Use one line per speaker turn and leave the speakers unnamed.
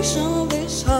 face of this heart.